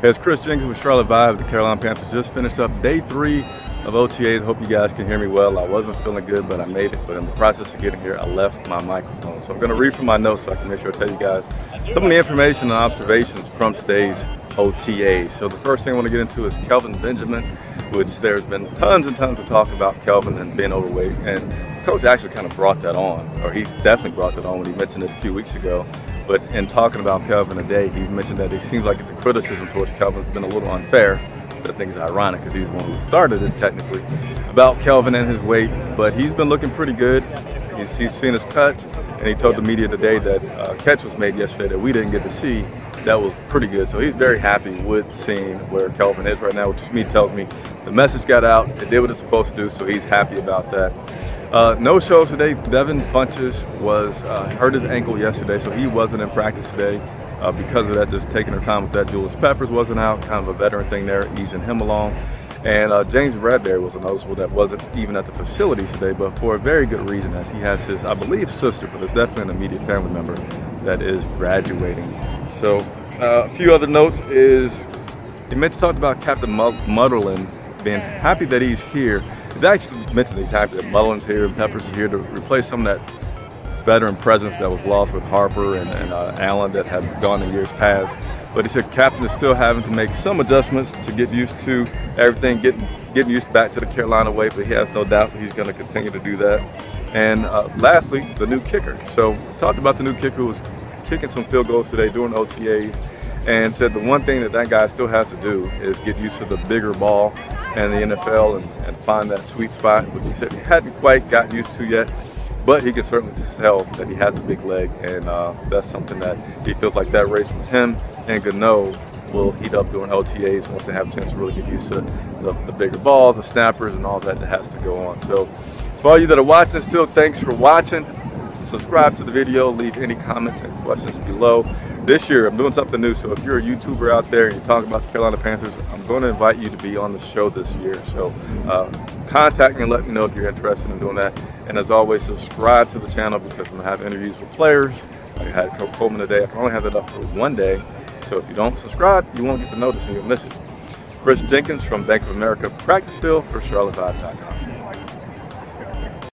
Hey, it's Chris Jenkins with Charlotte Vibe. The Carolina Panthers just finished up day three of OTAs. Hope you guys can hear me well. I wasn't feeling good, but I made it. But in the process of getting here, I left my microphone. So I'm going to read from my notes so I can make sure I tell you guys some of the information and observations from today's OTAs. So the first thing I want to get into is Kelvin Benjamin, which there's been tons and tons of talk about Kelvin and being overweight. And coach actually kind of brought that on, or he definitely brought that on when he mentioned it a few weeks ago. But in talking about Kelvin today, he mentioned that it seems like the criticism towards Kelvin's been a little unfair. But I think it's ironic because he's the one who started it technically about Kelvin and his weight. But he's been looking pretty good. He's, he's seen his cut, and he told the media today that uh, catch was made yesterday that we didn't get to see. That was pretty good. So he's very happy with seeing where Kelvin is right now, which to me tells me the message got out, it did what it's supposed to do, so he's happy about that. Uh, no shows today. Devin Funchess was uh, hurt his ankle yesterday, so he wasn't in practice today. Uh, because of that, just taking her time with that. Julius Peppers wasn't out, kind of a veteran thing there, easing him along. And uh, James Bradberry was a noticeable that wasn't even at the facility today, but for a very good reason, as he has his, I believe, sister, but it's definitely an immediate family member that is graduating. So uh, a few other notes is he meant to talk about Captain Munnerlyn being happy that he's here He's actually mentioned he's happy that Mullen's here and Peppers is here to replace some of that veteran presence that was lost with Harper and, and uh, Allen that had gone in years past. But he said Captain is still having to make some adjustments to get used to everything, getting getting used back to the Carolina way, but he has no doubt that he's going to continue to do that. And uh, lastly, the new kicker. So talked about the new kicker who was kicking some field goals today doing OTAs and said the one thing that that guy still has to do is get used to the bigger ball and the NFL and, and find that sweet spot, which he said he hadn't quite got used to yet. But he can certainly tell that he has a big leg, and uh, that's something that he feels like that race with him and Gano will heat up during OTAs once they have a chance to really get used to the, the bigger ball, the snappers, and all that that has to go on. So for all you that are watching still, thanks for watching. Subscribe to the video, leave any comments and questions below this year I'm doing something new. So if you're a YouTuber out there and you talk about the Carolina Panthers, I'm going to invite you to be on the show this year. So uh, contact me and let me know if you're interested in doing that. And as always, subscribe to the channel because I'm going to have interviews with players. I had Coach Coleman today. I can only have that up for one day. So if you don't subscribe, you won't get the notice and you'll miss it. Chris Jenkins from Bank of America Practice Field for CharlotteVibe.com.